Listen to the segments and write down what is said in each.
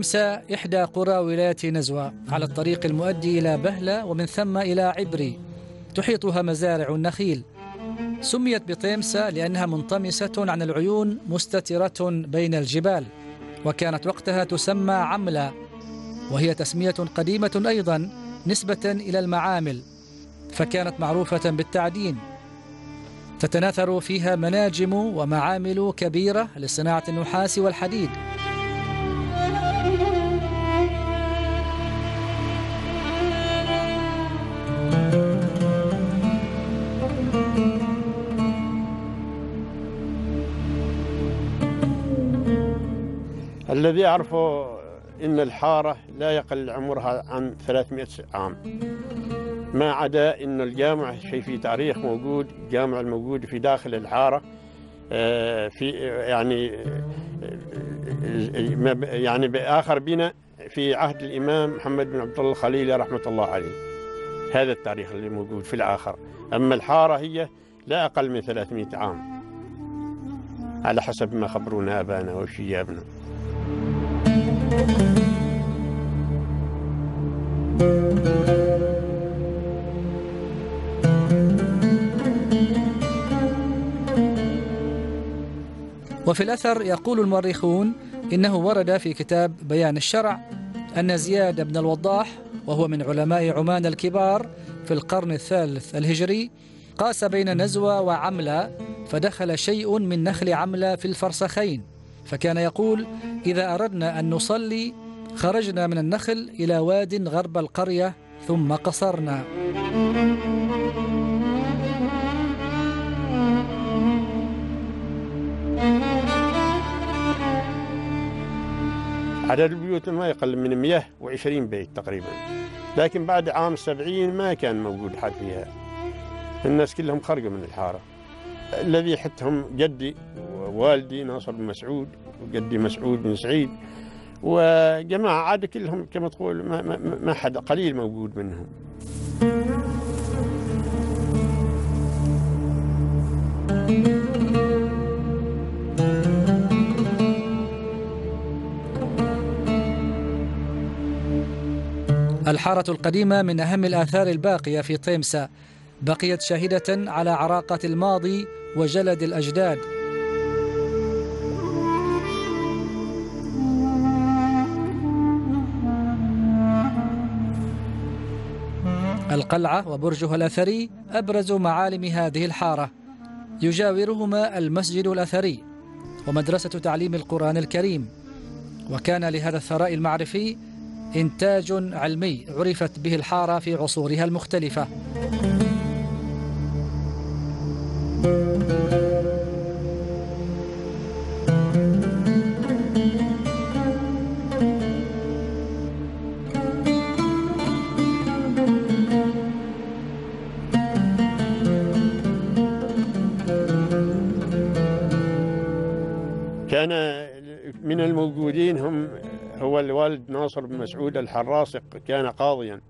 طيمسة إحدى قرى ولاية نزوى على الطريق المؤدي إلى بهلة ومن ثم إلى عبري تحيطها مزارع النخيل. سميت بطيمسة لأنها منطمسة عن العيون مستترة بين الجبال وكانت وقتها تسمى عملة وهي تسمية قديمة أيضا نسبة إلى المعامل فكانت معروفة بالتعدين. تتناثر فيها مناجم ومعامل كبيرة لصناعة النحاس والحديد. الذي أعرفه إن الحارة لا يقل عمرها عن 300 عام. ما عدا إن الجامع شيء في تاريخ موجود الجامع الموجود في داخل الحارة آه، في يعني آه، يعني بآخر بناء في عهد الإمام محمد بن عبد الله الخليلي رحمة الله عليه. هذا التاريخ اللي موجود في الآخر. أما الحارة هي لا أقل من 300 عام على حسب ما خبرونا أبانا وشيابنا. وفي الأثر يقول المؤرخون إنه ورد في كتاب بيان الشرع أن زياد بن الوضاح وهو من علماء عمان الكبار في القرن الثالث الهجري قاس بين نزوة وعملة فدخل شيء من نخل عملة في الفرسخين. فكان يقول إذا أردنا أن نصلي خرجنا من النخل إلى واد غرب القرية ثم قصرنا. عدد البيوت ما يقل من 120 بيت تقريبا لكن بعد عام 70 ما كان موجود حد فيها. الناس كلهم خرجوا من الحارة. الذي حتهم جدي ووالدي ناصر بن مسعود وجدي مسعود بن سعيد. وجماعة عاد كلهم كما تقول ما, ما, ما حد قليل موجود منهم. الحارة القديمة من أهم الآثار الباقية في طيمسة بقيت شاهدة على عراقة الماضي وجلد الأجداد. القلعة وبرجها الأثري أبرز معالم هذه الحارة. يجاورهما المسجد الأثري ومدرسة تعليم القرآن الكريم. وكان لهذا الثراء المعرفي إنتاج علمي عرفت به الحارة في عصورها المختلفة. الموجودين هم هو الوالد ناصر بن مسعود الحراسق كان قاضيا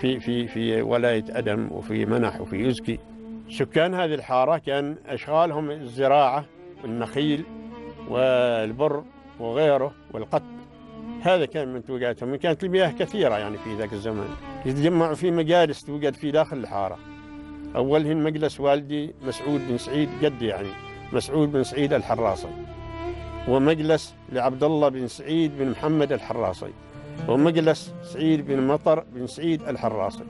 في في في ولاية أدم وفي منح وفي يزكي. سكان هذه الحارة كان أشغالهم الزراعة والنخيل والبر وغيره والقط. هذا كان منتوجاتهم كانت المياه كثيرة يعني في ذاك الزمان يتجمعوا في مجالس توجد في داخل الحارة. اولهن مجلس والدي مسعود بن سعيد جدي يعني مسعود بن سعيد الحراصي ومجلس لعبد الله بن سعيد بن محمد الحراصي ومجلس سعيد بن مطر بن سعيد الحراصي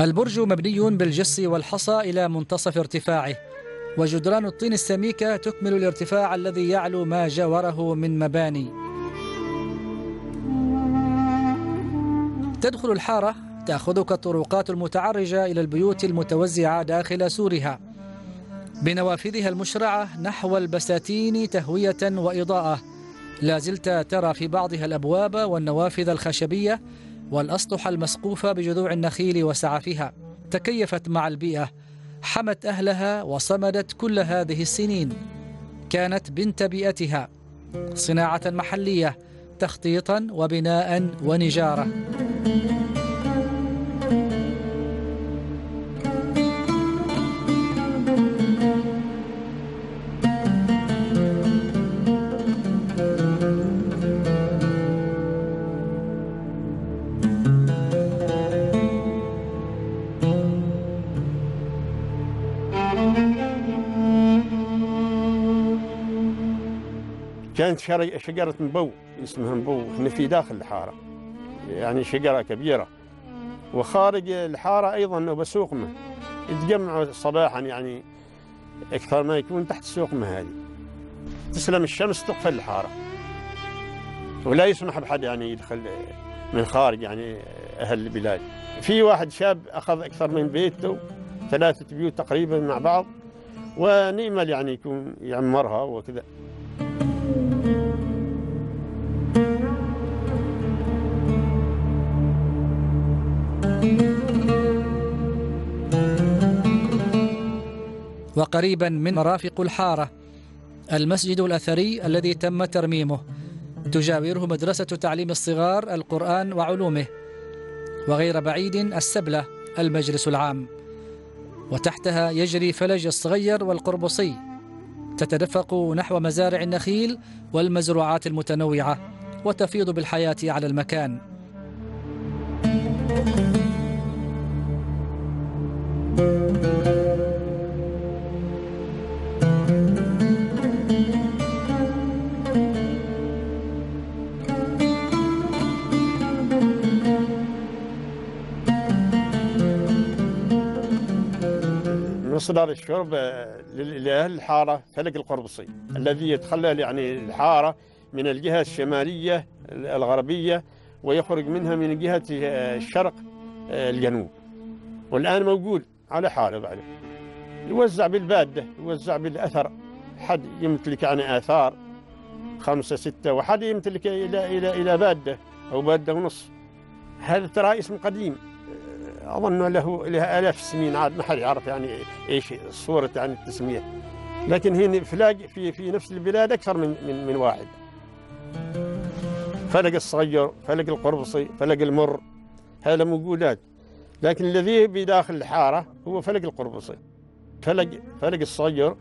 البرج مبني بالجص والحصى إلى منتصف ارتفاعه. وجدران الطين السميكة تكمل الارتفاع الذي يعلو ما جاوره من مباني. تدخل الحارة تأخذك الطرقات المتعرجة إلى البيوت المتوزعة داخل سورها. بنوافذها المشرعة نحو البساتين تهوية وإضاءة. لا زلت ترى في بعضها الأبواب والنوافذ الخشبية والأسطح المسقوفة بجذوع النخيل وسعفها. تكيفت مع البيئة حمت أهلها وصمدت كل هذه السنين. كانت بنت بيئتها صناعة محلية تخطيطا وبناء ونجارة. كانت شجرة نبو اسمها نبو هنا في داخل الحارة. يعني شجرة كبيرة. وخارج الحارة أيضا بسوقمة يتجمعوا صباحا يعني أكثر ما يكون تحت السوقمة هذه. تسلم الشمس تقفل الحارة. ولا يسمح بحد يعني يدخل من خارج يعني أهل البلاد. في واحد شاب أخذ أكثر من بيته ثلاثة بيوت تقريبا مع بعض. ونأمل يعني يكون يعمرها وكذا. وقريبا من مرافق الحارة المسجد الأثري الذي تم ترميمه. تجاوره مدرسة تعليم الصغار القرآن وعلومه وغير بعيد السبلة المجلس العام. وتحتها يجري فلج الصغير والقربصي. تتدفق نحو مزارع النخيل والمزروعات المتنوعة وتفيض بالحياة على المكان. مصدر الشرب آه، لأهل الحارة فلك القربصي الذي يتخلل يعني الحارة من الجهة الشمالية الغربية ويخرج منها من جهة آه، الشرق آه، الجنوب. والآن موجود على حاله بعد. يوزع بالبادة يوزع بالأثر. حد يمتلك يعني آثار خمسة ستة وحد يمتلك إلى إلى إلى بادة أو بادة ونص هذا ترى اسم قديم. أظن له لها آلاف السنين عاد ما حد يعرف يعني إيش صورة يعني التسمية. لكن هنا فلاق في في نفس البلاد أكثر من من من واحد. فلق الصغير فلق القربصي فلق المر هذا موجودات لكن الذي بداخل الحارة هو فلق القربصي فلق فلق الصغير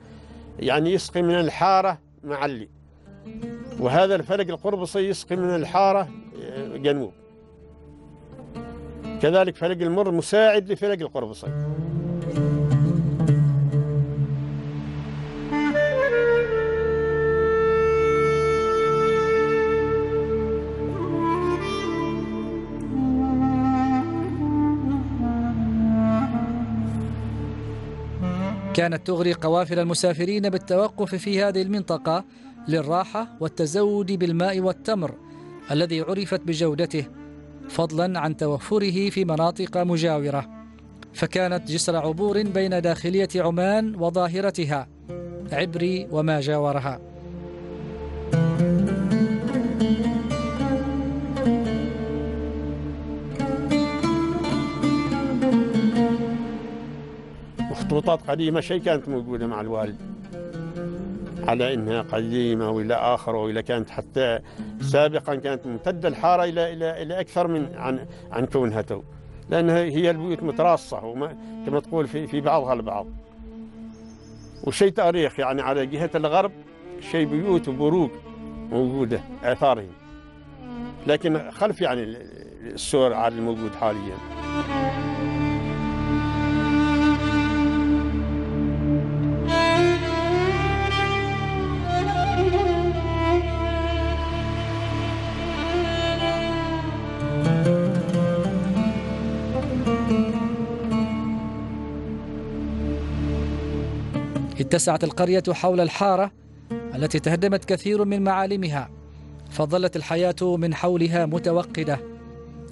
يعني يسقي من الحارة معلي. وهذا الفلق القربصي يسقي من الحارة آه، جنوب كذلك فلق المر مساعد لفلق القربصي كانت تغري قوافل المسافرين بالتوقف في هذه المنطقة للراحة والتزود بالماء والتمر الذي عرفت بجودته فضلا عن توفره في مناطق مجاورة. فكانت جسر عبور بين داخلية عمان وظاهرتها عبري وما جاورها. مخطوطات قديمة شيء كانت موجودة مع الوالد. على إنها قديمة وإلى اخره وإلى كانت حتى سابقا كانت ممتدة الحارة إلى إلى إلى أكثر من عن عن كونها تو. لانها هي البيوت متراصة وما كما تقول في في بعضها البعض. وشيء تاريخ يعني على جهة الغرب شيء بيوت وبروق موجودة آثارهم. لكن خلف يعني السور على الموجود حاليا. اتسعت القرية حول الحارة التي تهدمت كثير من معالمها فظلت الحياة من حولها متوقدة.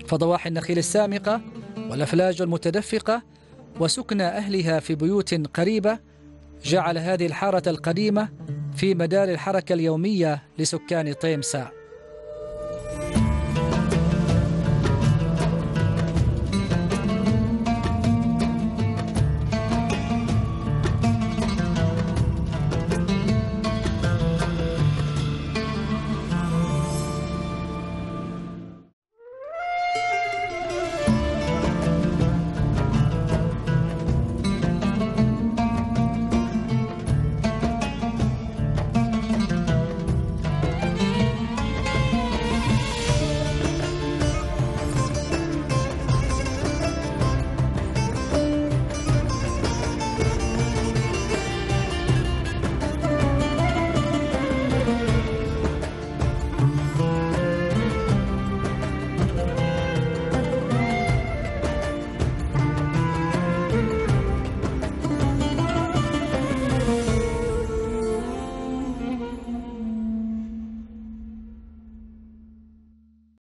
فضواحي النخيل السامقة والأفلاج المتدفقة وسكن أهلها في بيوت قريبة جعل هذه الحارة القديمة في مدار الحركة اليومية لسكان طيمسا.